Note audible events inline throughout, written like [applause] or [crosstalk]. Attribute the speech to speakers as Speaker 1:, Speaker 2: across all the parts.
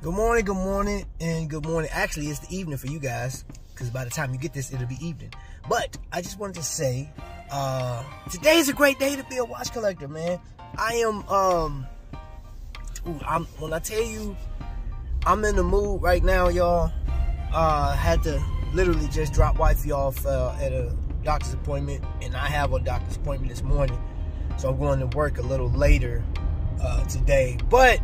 Speaker 1: Good morning, good morning, and good morning. Actually, it's the evening for you guys, because by the time you get this, it'll be evening. But I just wanted to say, uh, today is a great day to be a watch collector, man. I am, um, ooh, I'm, when I tell you, I'm in the mood right now, y'all. Uh, had to literally just drop wifey off uh, at a doctor's appointment, and I have a doctor's appointment this morning, so I'm going to work a little later uh, today. But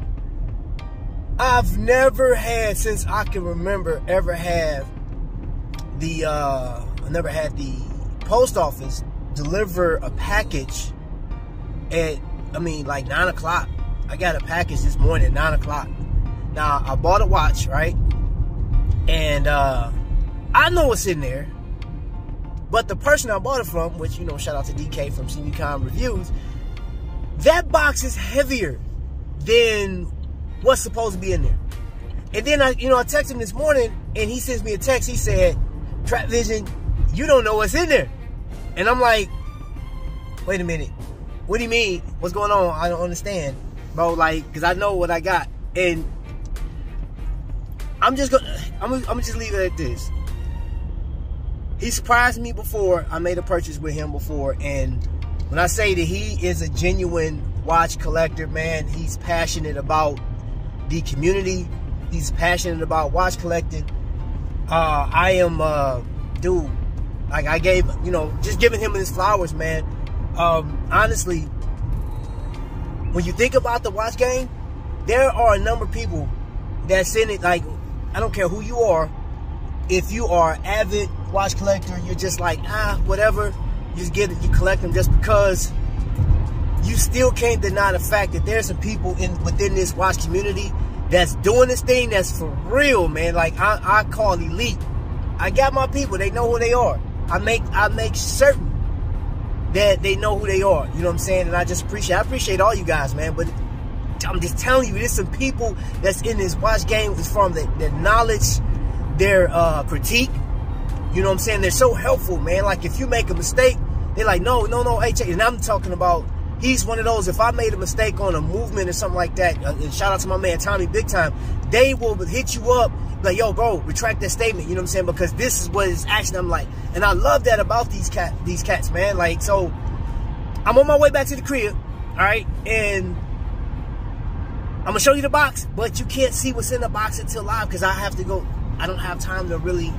Speaker 1: I've never had, since I can remember, ever have the, uh, I never had the post office deliver a package at, I mean, like 9 o'clock. I got a package this morning at 9 o'clock. Now, I bought a watch, right? And, uh, I know what's in there. But the person I bought it from, which, you know, shout out to DK from Simucom Reviews, that box is heavier than what's supposed to be in there. And then I, you know, I texted him this morning and he sends me a text. He said, Trapvision, you don't know what's in there. And I'm like, wait a minute. What do you mean? What's going on? I don't understand. Bro, like, cause I know what I got. And I'm just gonna, I'm gonna, I'm gonna just leave it at this. He surprised me before. I made a purchase with him before. And when I say that he is a genuine watch collector, man, he's passionate about the community. He's passionate about watch collecting. Uh, I am, uh, dude, like I gave, you know, just giving him his flowers, man. Um, honestly, when you think about the watch game, there are a number of people that's in it. Like, I don't care who you are. If you are avid watch collector, you're just like, ah, whatever. You just get it, you collect them just because you still can't deny the fact that there's some people in within this watch community that's doing this thing that's for real, man. Like I, I call elite. I got my people. They know who they are. I make I make certain that they know who they are. You know what I'm saying? And I just appreciate I appreciate all you guys, man. But I'm just telling you, there's some people that's in this watch game is from the, their knowledge, their uh, critique. You know what I'm saying? They're so helpful, man. Like if you make a mistake, they're like, no, no, no, hey, and I'm talking about he's one of those, if I made a mistake on a movement or something like that, and shout out to my man Tommy Big Time, they will hit you up like, yo, bro, retract that statement, you know what I'm saying? Because this is what is actually, I'm like, and I love that about these cat, these cats, man. Like, so, I'm on my way back to the crib, all right? And I'm gonna show you the box, but you can't see what's in the box until live because I have to go, I don't have time to really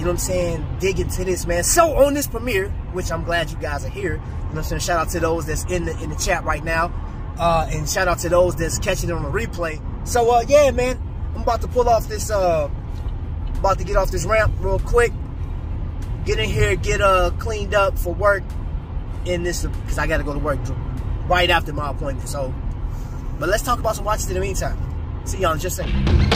Speaker 1: you know what I'm saying, dig into this, man. So on this premiere, which I'm glad you guys are here, you know what I'm saying, shout out to those that's in the in the chat right now. Uh, and shout out to those that's catching it on the replay. So uh, yeah, man, I'm about to pull off this uh about to get off this ramp real quick. Get in here, get uh cleaned up for work in this because I gotta go to work right after my appointment. So but let's talk about some watches in the meantime. See y'all in just a second.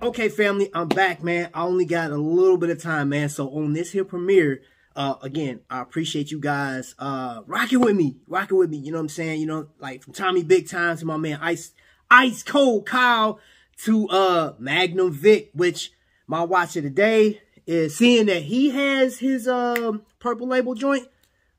Speaker 1: Okay, family, I'm back, man. I only got a little bit of time, man. So on this here premiere, uh, again, I appreciate you guys uh rocking with me, rocking with me. You know what I'm saying? You know, like from Tommy Big Time to my man Ice Ice Cold Kyle to uh Magnum Vic, which my watch of the day is seeing that he has his um purple label joint.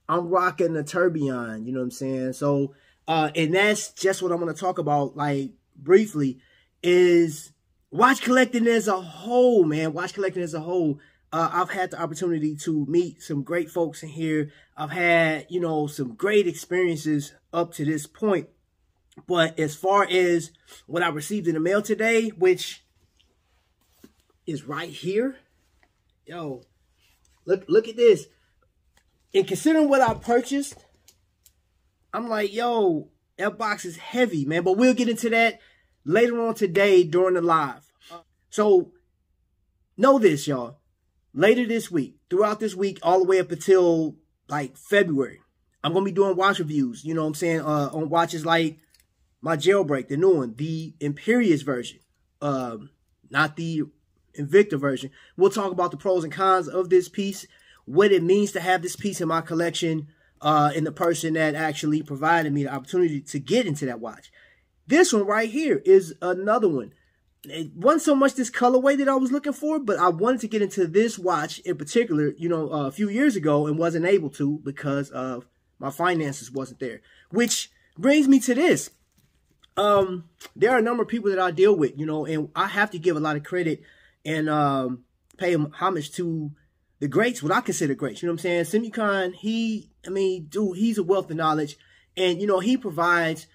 Speaker 1: I'm rocking the Tourbillon, you know what I'm saying? So uh and that's just what I'm gonna talk about, like briefly, is watch collecting as a whole, man. Watch collecting as a whole. Uh, I've had the opportunity to meet some great folks in here. I've had, you know, some great experiences up to this point. But as far as what I received in the mail today, which is right here, yo, look, look at this. And considering what I purchased, I'm like, yo, that box is heavy, man. But we'll get into that later on today during the live. So know this, y'all. Later this week, throughout this week, all the way up until like February, I'm gonna be doing watch reviews. You know what I'm saying? Uh, on watches like my jailbreak, the new one, the Imperius version, um, not the Invicta version. We'll talk about the pros and cons of this piece, what it means to have this piece in my collection, uh, and the person that actually provided me the opportunity to get into that watch. This one right here is another one. it wasn't so much this colorway that I was looking for, but I wanted to get into this watch in particular, you know, uh, a few years ago and wasn't able to because of my finances wasn't there. Which brings me to this. Um, there are a number of people that I deal with, you know, and I have to give a lot of credit and um, pay homage to the greats, what I consider greats. You know what I'm saying? Simucom, he, I mean, dude, he's a wealth of knowledge. And, you know, he provides,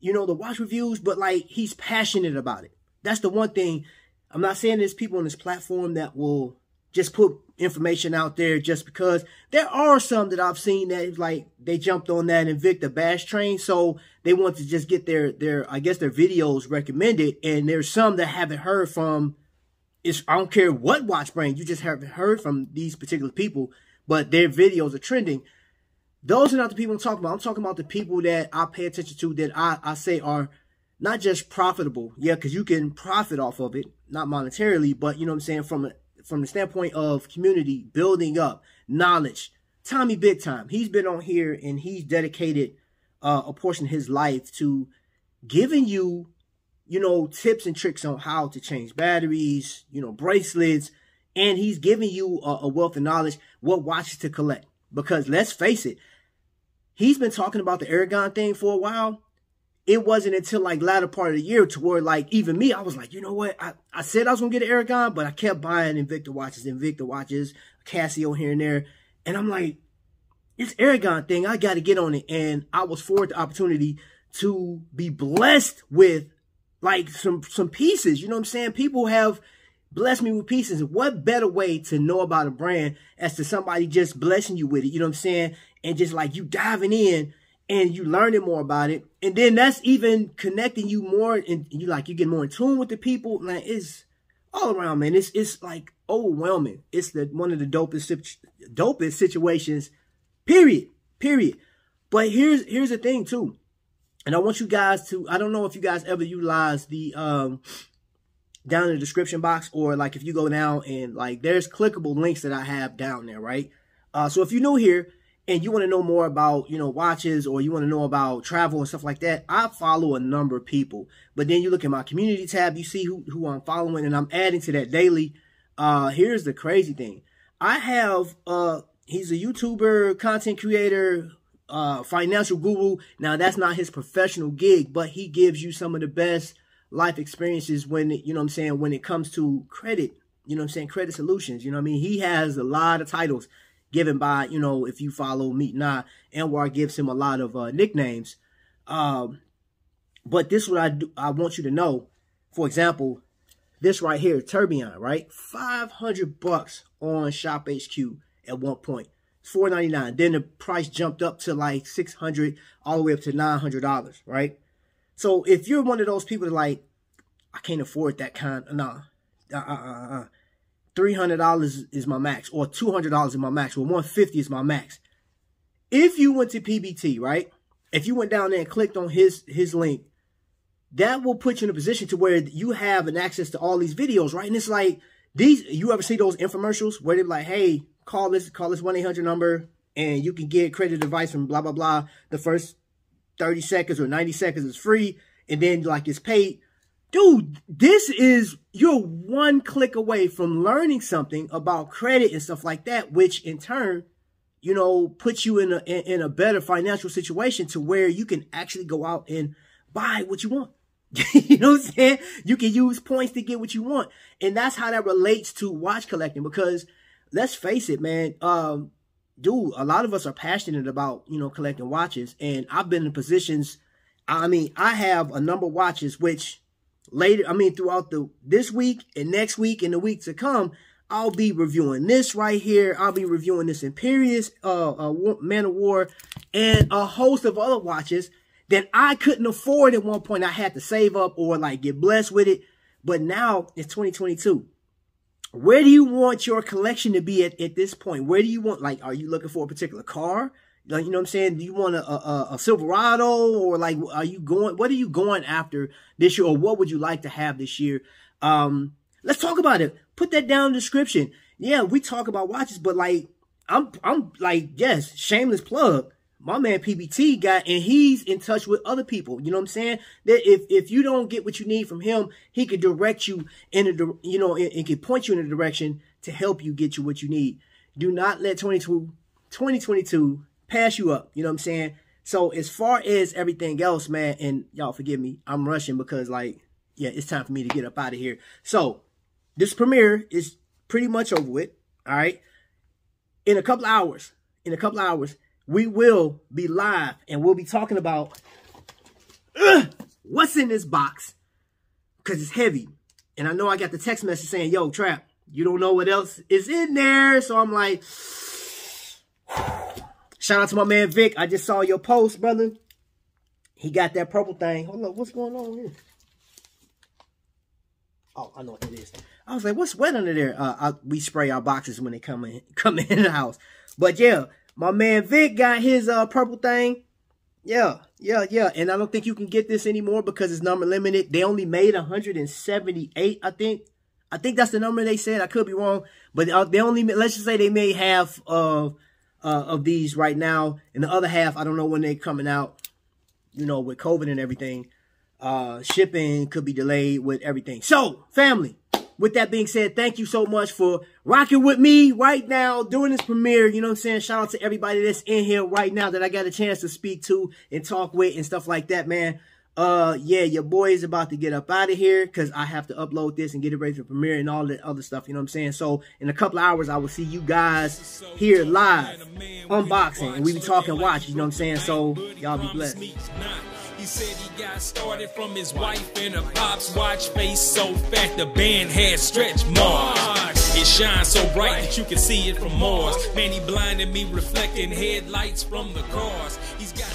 Speaker 1: you know, the watch reviews, but like he's passionate about it. That's the one thing. I'm not saying there's people on this platform that will just put information out there just because there are some that I've seen that like they jumped on that Invicta bash train. So they want to just get their, their, I guess their videos recommended. And there's some that haven't heard from it's, I don't care what watch brand, you just haven't heard from these particular people, but their videos are trending. Those are not the people I'm talking about. I'm talking about the people that I pay attention to that I, I say are not just profitable. Yeah, because you can profit off of it, not monetarily, but you know what I'm saying, from a, from the standpoint of community, building up, knowledge. Tommy Big Time, he's been on here and he's dedicated uh, a portion of his life to giving you, you know, tips and tricks on how to change batteries, you know, bracelets, and he's giving you a, a wealth of knowledge, what watches to collect. Because let's face it, he's been talking about the Aragon thing for a while. It wasn't until like latter part of the year to where like even me, I was like, you know what? I, I said I was gonna get an Aragon, but I kept buying Invicta watches, Invicta watches, Casio here and there. And I'm like, it's Aragon thing. I got to get on it. And I was forward the opportunity to be blessed with like some, some pieces. You know what I'm saying? People have blessed me with pieces. What better way to know about a brand as to somebody just blessing you with it? You know what I'm saying? And just like you diving in and you learning more about it. And then that's even connecting you more and you like, you get more in tune with the people. Like it's all around, man. It's, it's like overwhelming. It's the, one of the dopest, dopest situations, period, period. But here's, here's the thing too. And I want you guys to, I don't know if you guys ever utilize the, um, down in the description box or like if you go down and like there's clickable links that I have down there, right? Uh, so if you're new here, and you want to know more about, you know, watches or you want to know about travel and stuff like that, I follow a number of people. But then you look at my community tab, you see who, who I'm following and I'm adding to that daily. Uh, here's the crazy thing. I have, uh, he's a YouTuber, content creator, uh, financial guru. Now that's not his professional gig, but he gives you some of the best life experiences when, you know I'm saying, when it comes to credit, you know I'm saying, credit solutions. You know I mean? He has a lot of titles given by, you know, if you follow Meet Nah, Anwar gives him a lot of uh, nicknames. Um, but this what I do, I want you to know. For example, this right here, Tourbillon, right? 500 bucks on Shop HQ at one point. 499 Then the price jumped up to like 600 all the way up to $900, right? So if you're one of those people that like, I can't afford that kind, nah, uh, uh, uh, uh. $300 is my max or $200 is my max or 150 is my max. If you went to PBT, right? If you went down there and clicked on his his link, that will put you in a position to where you have an access to all these videos, right? And it's like these you ever see those infomercials where they're like, "Hey, call this call this 1-800 number and you can get credit advice from blah blah blah. The first 30 seconds or 90 seconds is free and then like it's paid." dude, this is, you're one click away from learning something about credit and stuff like that, which in turn, you know, puts you in a, in a better financial situation to where you can actually go out and buy what you want. [laughs] you know what I'm saying? You can use points to get what you want. And that's how that relates to watch collecting because let's face it, man, um, dude, a lot of us are passionate about, you know, collecting watches. And I've been in positions, I mean, I have a number of watches, which later, I mean, throughout the this week and next week and the week to come, I'll be reviewing this right here. I'll be reviewing this Imperius uh, uh, Man of War and a host of other watches that I couldn't afford at one point. I had to save up or like get blessed with it. But now it's 2022. Where do you want your collection to be at, at this point? Where do you want, like, are you looking for a particular car? Like, you know what I'm saying? Do you want a, a, a, Silverado or like, are you going, what are you going after this year or what would you like to have this year? Um, let's talk about it. Put that down in the description. Yeah, we talk about watches, but like, I'm, I'm like, yes, shameless plug. My man PBT got, and he's in touch with other people. You know what I'm saying? That if if you don't get what you need from him, he could direct you in a, you know, and, and can point you in a direction to help you get you what you need. Do not let 22, 2022 pass you up. You know what I'm saying? So as far as everything else, man, and y'all forgive me, I'm rushing because like, yeah, it's time for me to get up out of here. So this premiere is pretty much over with. All right. In a couple hours, in a couple hours, we will be live and we'll be talking about uh, what's in this box because it's heavy. And I know I got the text message saying, yo, Trap, you don't know what else is in there. So I'm like, [sighs] shout out to my man Vic. I just saw your post, brother. He got that purple thing. Hold on, what's going on here? Oh, I know what it is. I was like, what's wet under there? Uh, I, we spray our boxes when they come in, [laughs] come in the house. But yeah, my man Vic got his uh, purple thing. Yeah, yeah, yeah. And I don't think you can get this anymore because it's number limited. They only made 178, I think. I think that's the number they said. I could be wrong. But uh, they only, let's just say they made half of, uh, of these right now. And the other half, I don't know when they're coming out, you know, with COVID and everything. Uh, shipping could be delayed with everything. So, family, with that being said, thank you so much for rocking with me right now during this premiere. You know what I'm saying? Shout out to everybody that's in here right now that I got a chance to speak to and talk with and stuff like that, man. Uh, yeah, your boy is about to get up out of here because I have to upload this and get it ready for premiere and all the other stuff. You know what I'm saying? So in a couple hours, I will see you guys here live, unboxing, and we be talking watch. You know what I'm saying? So y'all be blessed. He said he got started from his wife and a pop's watch face so fat the band had stretch marks. It shines so bright that you can see it from Mars. Man, he blinded me reflecting headlights from the cars. He's got